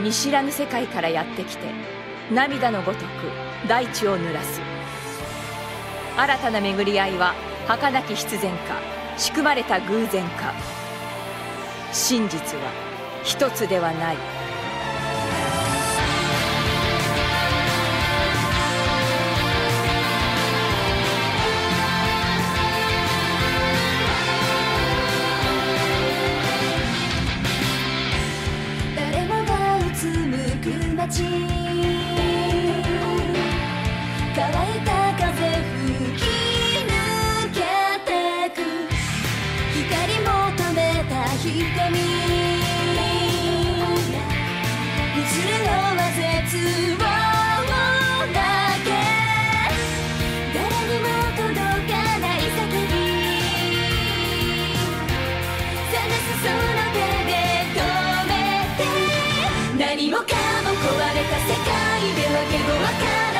見知らぬ世界からやってきて涙のごとく大地を濡らす。新たな巡り合いは儚き必然か仕組まれた偶然か。真実は一つではない。他の壊れた世界でわけもわからない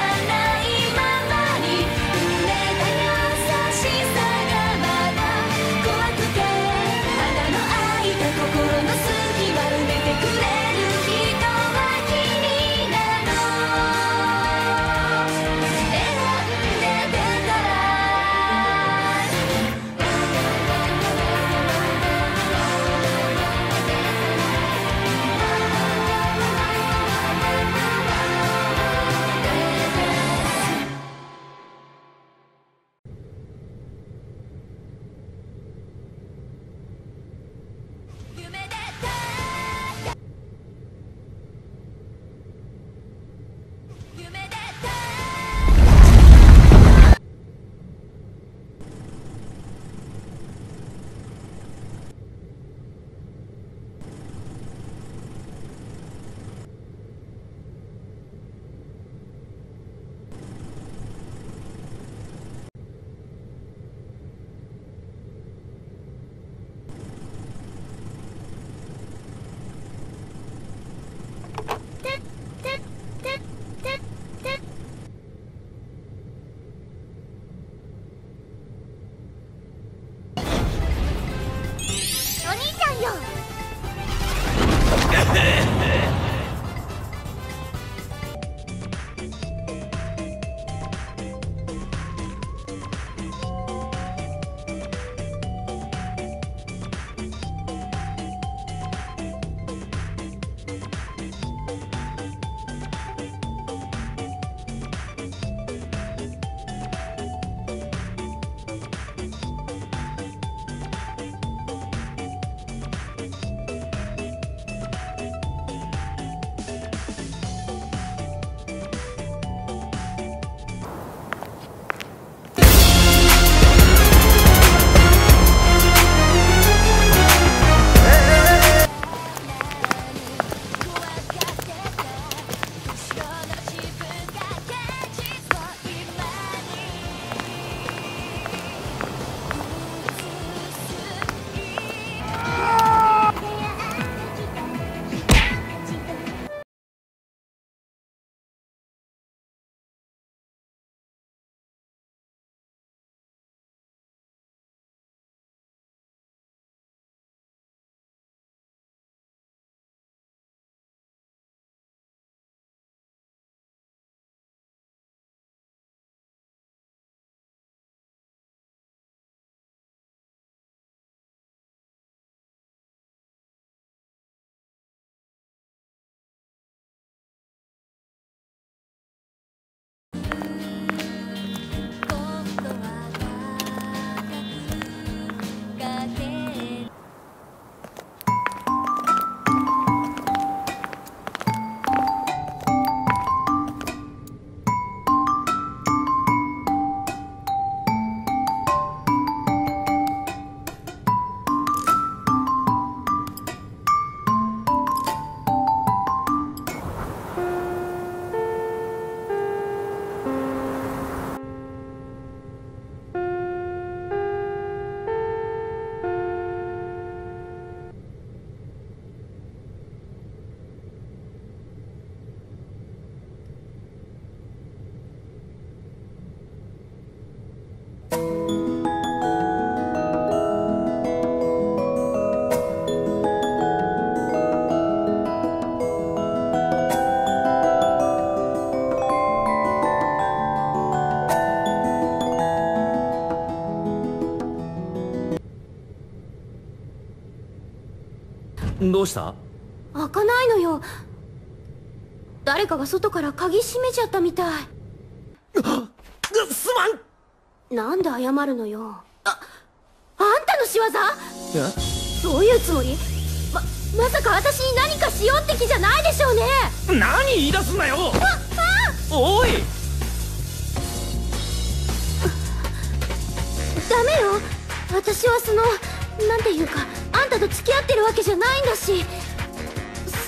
どうした？開かないのよ。誰かが外から鍵閉めちゃったみたい。すまん！なんで謝るのよ。ああんたの仕業？え？どういうつもり？ままさか私に何かしようって気じゃないでしょうね。何言い出すんだよ！おい！ダメよ。私はそのなんていうかあんたと付き合ってるわけじゃないんだし。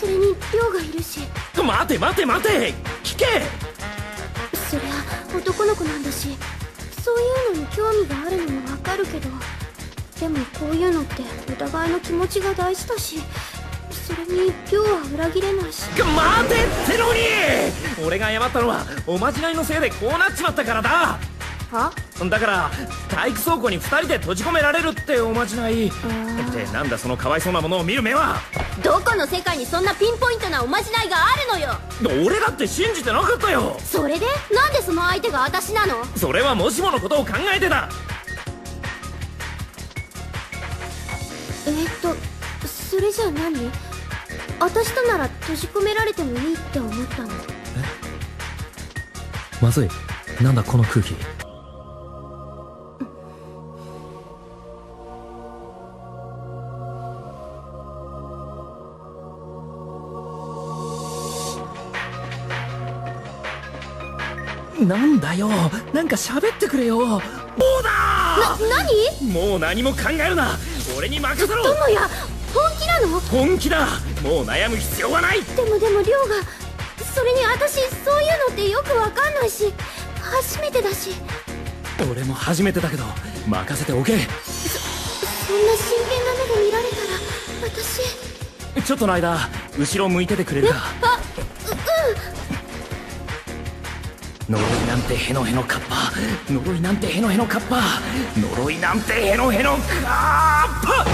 それに亮がいるし。待て待て待て。聞け。そりゃ男の子なんだし。そういうのに興味があるのもわかるけど。でもこういうのってお互いの気持ちが大事だし。それに亮は裏切れないし。待てってのに。俺が謝ったのはおまじないのせいでこうなっちまったからだ。は？だから体育倉庫に2人で閉じ込められるっておまじない。ってなんだそのかわいそうなものを見る目は。どこの世界にそんなピンポイントなおまじないがあるのよ。俺だって信じてなかったよ。それで？なんでその相手が私なの？それはもしものことを考えてたえー、っとそれじゃあ何？私となら閉じ込められてもいいって思ったの。まずい。なんだこの空気なんだよ。なんか喋ってくれよ。もうだ！な何？もう何も考えるな。俺に任せろ。友也本気なの？本気だ。もう悩む必要はない。でもでも亮がそれに私そういうのってよくわかんないし初めてだし。俺も初めてだけど任せておけ。そんな真剣な目で見られたら私。ちょっとの間後ろ向いててくれるか？あ呪いなんてへのへのカッパ。呪いなんてへのへのカッパ。呪いなんてへのへのカッパ。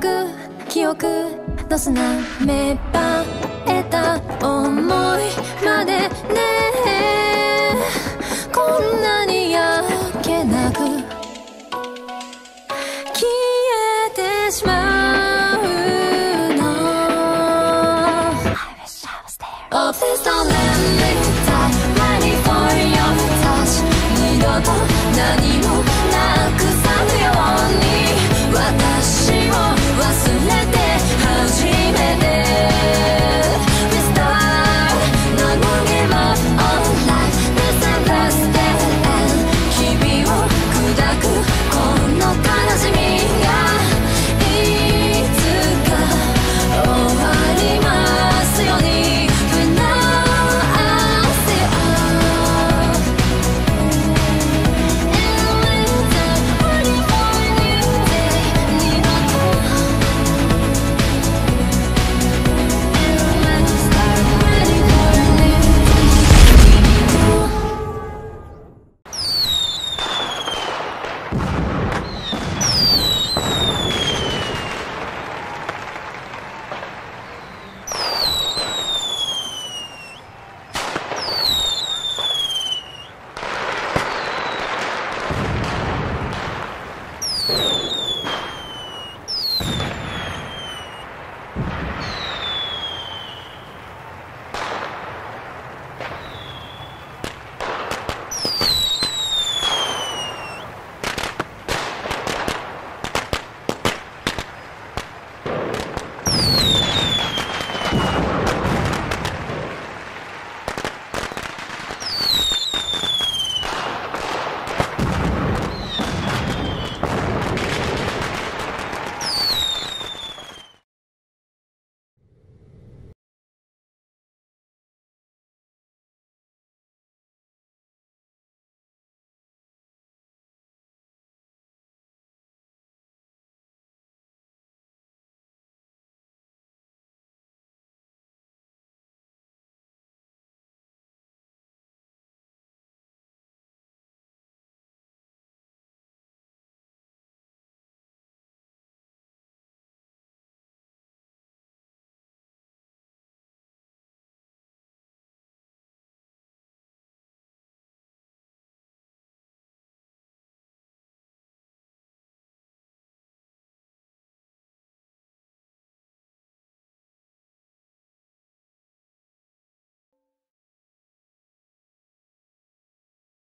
く記憶の砂芽生えた思いまでねこんなにやけなく消えてしまうの。Oh please don't